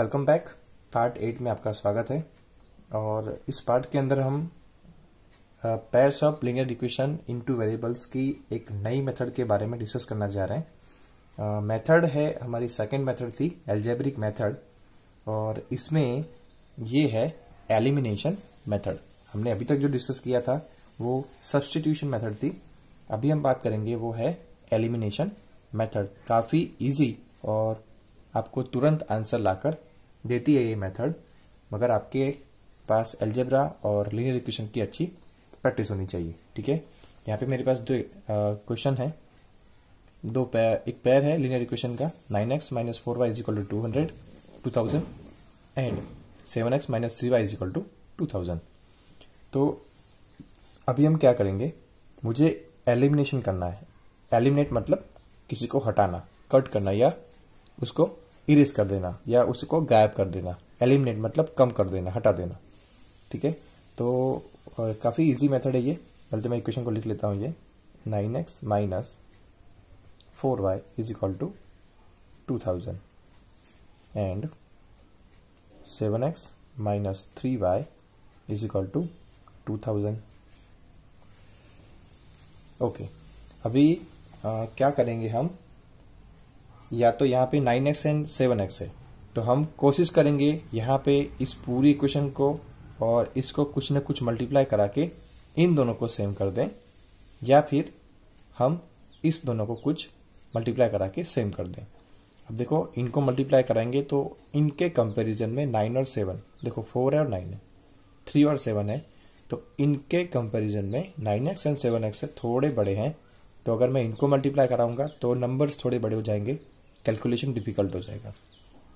Welcome back. Part eight में आपका स्वागत है। और इस पार्ट के अंदर हम pairs of linear equation in two variables की एक नई मेथड के बारे में डिस्कस करना जा रहे हैं। मेथड है, हमारी सेकंड मेथड थी एल्जेब्रिक मेथड और इसमें ये है एलिमिनेशन मेथड हमने अभी तक जो डिस्कस किया था, वो सब्सटीट्यूशन मेथड थी। अभी हम बात करेंगे, वो है एलिमिनेशन मेथड काफ़ी इजी और आपको तुरंत आंसर लाकर देती है ये मेथड, मगर आपके पास एल्जेब्रा और लीनियर इक्वेशन की अच्छी प्रैक्टिस होनी चाहिए, ठीक है? यहाँ पे मेरे पास दो क्वेश्चन है। दो पैर एक पैर है लीनियर इक्वेशन का nine x minus four y is equal to two hundred two thousand and seven x minus three y is equal to two thousand तो अभी हम क्या करेंगे? मुझे एलिमिनेशन करना है। एलिमिनेट मतलब किसी को हटाना कट करना या उसको इरेज कर देना या उसको गायब कर देना। एलिमिनेट मतलब कम कर देना हटा देना। ठीक है? तो काफ़ी इजी मेथड है ये। पहले तो मैं इक्वेशन को लिख लेता हूँ ये। Nine x minus four y is equal to two thousand and seven x minus three y is equal to two thousand okay अभी आ, क्या करेंगे हम? या तो यहाँ पे nine x and seven x है। तो हम कोशिश करेंगे यहाँ पे इस पूरी इक्वेशन को और इसको कुछ न कुछ मल्टीप्लाई करा के इन दोनों को सेम कर दें, या फिर हम इस दोनों को कुछ मल्टीप्लाई करा के सेम कर दें। अब देखो, इनको मल्टीप्लाई कराएँगे तो इनके कंपैरिजन में नाइन और सेवन देखो फोर है और नाइन है थ्री और सेवन है तो इनके कंपैरिजन में nine x and seven x थोड़े बड़े हैं। तो अगर मैं इनको मल्टीप्लाई कराऊँगा तो नंबर्स थोड़े बड़े हो जाएँगे। कैलकुलेशन डिफ़िकल्ट हो जाएगा।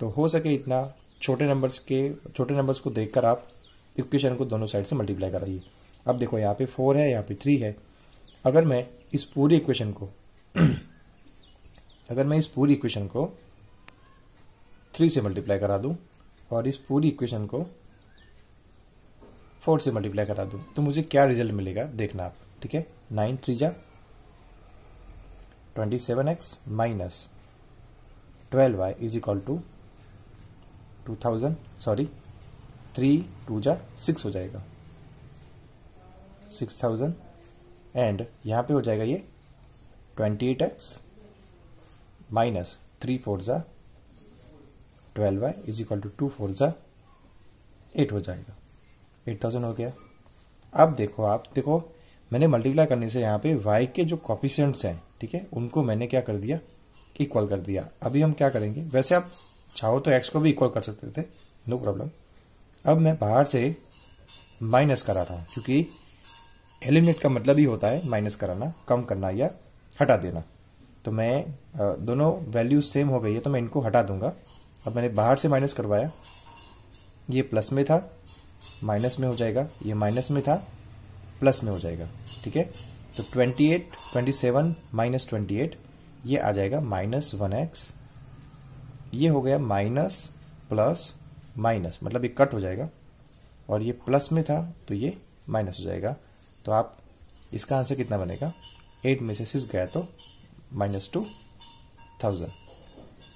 तो हो सके इतना, छोटे नंबर्स के, छोटे नंबर्स को देखकर आप इक्वेशन को दोनों साइड से मल्टीप्लाई कराइए। अब देखो, यहाँ पे फोर है, यहाँ पे थ्री है। अगर मैं इस पूरी इक्वेशन को, अगर मैं इस पूरी इक्वेशन को थ्री से मल्टीप्लाई करा दूँ और इस पूरी इक्वेशन को फोर से मल्टीप्लाई करा दूँ तो मुझे क्या रिज़ल्ट मिलेगा देखना आप, ठीक है? नाइन थ्री जा twenty seven x minus twelve y is equal to two thousand sorry three two जा सिक्स हो जाएगा। सिक्स थाउज़ेंड एंड यहाँ पे हो जाएगा ये twenty eight x minus three four जा twelve y is equal to two four जा एट हो जाएगा। एट थाउज़ेंड हो गया। अब देखो आप, देखो, मैंने मल्टीप्लाई करने से यहाँ पे y के जो कॉपिशेंट्स हैं, ठीक है, उनको मैंने क्या कर दिया? इक्वल कर दिया। अभी हम क्या करेंगे? वैसे आप चाहो तो एक्स को भी इक्वल कर सकते थे। नो प्रॉब्लम अब मैं बाहर से माइनस करा रहा हूँ, क्योंकि एलिमिनेट का मतलब ही होता है माइनस कराना, कम करना या हटा देना। तो मैं दोनों वैल्यू सेम हो गई है तो मैं इनको हटा दूँगा। अब मैंने बाहर से माइनस करवाया। ये प्लस में था माइनस में हो जाएगा। ये माइनस में था प्लस में हो जाएगा। ठीक है? तो 28 27 माइनस ट्वेंटी ये आ जाएगा माइनस वन एक्स। ये हो गया माइनस प्लस माइनस मतलब ये कट हो जाएगा। और ये प्लस में था तो ये माइनस हो जाएगा। तो आप, इसका आंसर कितना बनेगा? एट में से सिक्स गया तो माइनस टू थाउज़ेंड।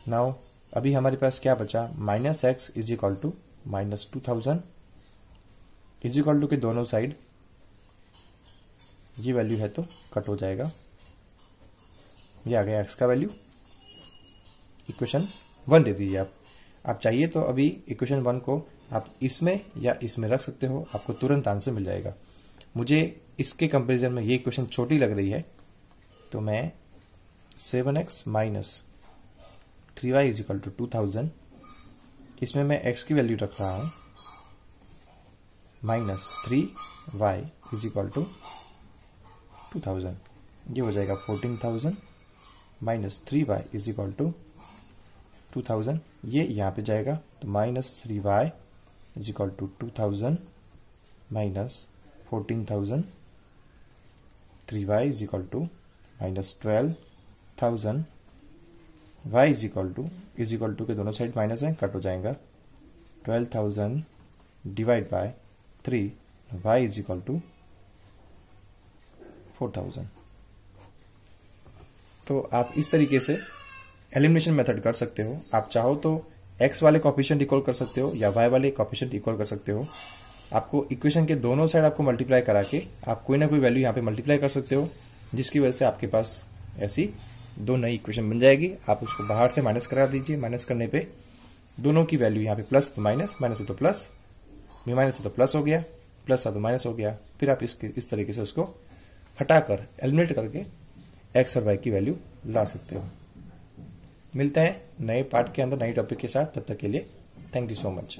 नाउ, अभी हमारे पास क्या बचा? Minus x is equal to minus two thousand. Is equal to के दोनों साइड, ये वैल्यू है तो कट हो जाएगा। ये आ गया एक्स का वैल्यू इक्वेशन वन दे दीजिए आप। आप चाहिए तो अभी इक्वेशन वन को आप इसमें या इसमें रख सकते हो, आपको तुरंत आंसर मिल जाएगा। मुझे इसके कंपेरिजन में ये इक्वेशन छोटी लग रही है तो मैं seven x minus three y is equal to two thousand इसमें मैं एक्स की वैल्यू रख रहा हूँ। Minus three y is equal to two thousand ये हो जाएगा fourteen thousand minus three y is equal to two thousand, ये यहाँ पे जाएगा तो minus three y is equal to two thousand minus fourteen thousand, three y is equal to minus twelve thousand, y is equal to, is equal to के दोनों side minus है, cut हो जाएगा, twelve thousand divide by three, y is equal to four thousand. तो आप इस तरीके से एलिमिनेशन मेथड कर सकते हो। आप चाहो तो एक्स वाले कॉपिशेंट इक्वल कर सकते हो या वाई वाले कॉपिशेंट इक्वल कर सकते हो। आपको इक्वेशन के दोनों साइड आपको मल्टीप्लाई करा के आप कोई ना कोई वैल्यू यहाँ पे मल्टीप्लाई कर सकते हो, जिसकी वजह से आपके पास ऐसी दो नई इक्वेशन बन जाएगी। आप उसको बाहर से माइनस करा दीजिए। माइनस करने पे दोनों की वैल्यू यहाँ पे प्लस तो माइनस माइनस तो प्लस माइनस है तो प्लस हो गया प्लस है तो माइनस हो गया। फिर आप इसके, इस तरीके से उसको हटाकर एलिमिनेट करके एक्स और वाई की वैल्यू ला सकते हो। मिलते हैं नए पार्ट के अंदर, नए टॉपिक के साथ। तब तक के लिए थैंक यू सो मच